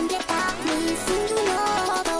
んすた。ミスるの